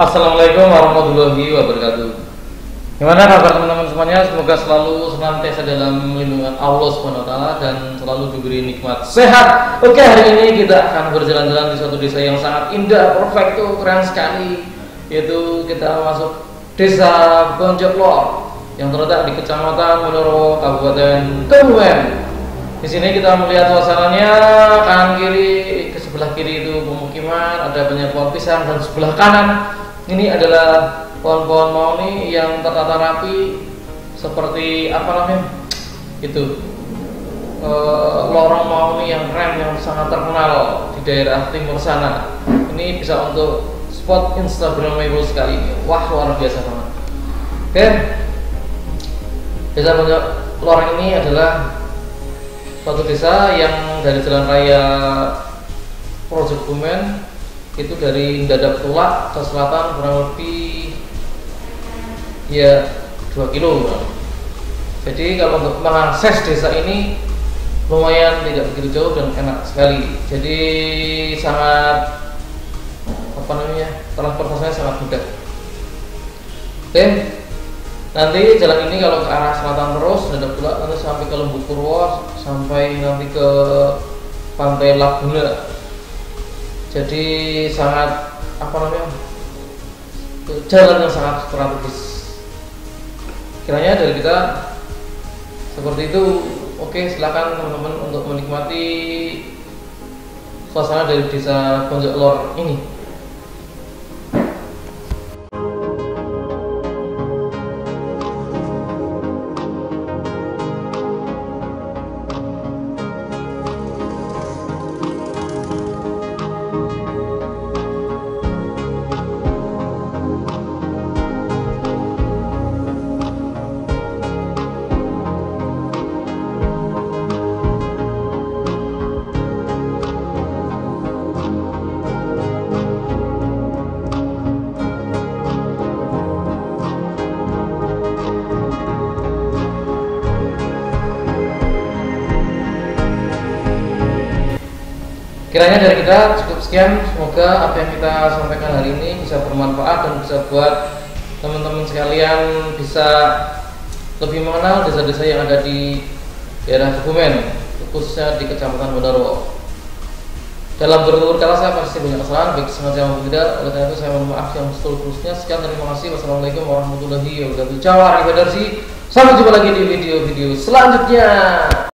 Assalamualaikum warahmatullahi wabarakatuh. Gimana kabar teman-teman semuanya? Semoga selalu senantiasa dalam lindungan Allah taala dan selalu diberi nikmat sehat. Oke, hari ini kita akan berjalan-jalan di suatu desa yang sangat indah, perfect tuh, keren sekali. Yaitu kita masuk Desa Bonjoklor yang terletak di Kecamatan Menoro, Kabupaten Kebumen. Di sini kita melihat suasananya kanan kiri ke sebelah kiri itu pemukiman, ada banyak pohon pisang dan sebelah kanan ini adalah pohon-pohon mauni yang tertata rapi seperti apa namanya? Itu e, lorong mauni yang keren yang sangat terkenal di daerah timur sana. Ini bisa untuk spot instagramable sekali. Wah luar biasa banget. Oke. Desa Pondok Lorong ini adalah suatu desa yang dari jalan raya Project Bumen itu dari Dadap Tulak ke selatan kurang lebih ya 2 kilo jadi kalau untuk mengakses desa ini lumayan tidak begitu jauh dan enak sekali. Jadi sangat apa namanya transportasinya sangat mudah. Oke nanti jalan ini kalau ke arah selatan terus Dadap Tulak nanti sampai ke Lembuk Purwo sampai nanti ke Pantai Laguna jadi sangat apa namanya jalan yang sangat strategis. Kiranya dari kita seperti itu. Oke silakan teman-teman untuk menikmati suasana dari desa Bonjok Lor ini Kiranya dari kita cukup sekian. Semoga apa yang kita sampaikan hari ini bisa bermanfaat dan bisa buat teman-teman sekalian bisa lebih mengenal desa-desa yang ada di daerah Kebumen, khususnya di Kecamatan Bondarwo. Dalam bertutur kata saya pasti banyak kesalahan, baik sengaja maupun tidak. Oleh karena itu saya mohon maaf yang seterusnya. Sekian terima kasih. Wassalamualaikum warahmatullahi wabarakatuh. Jawa Sampai jumpa lagi di video-video selanjutnya.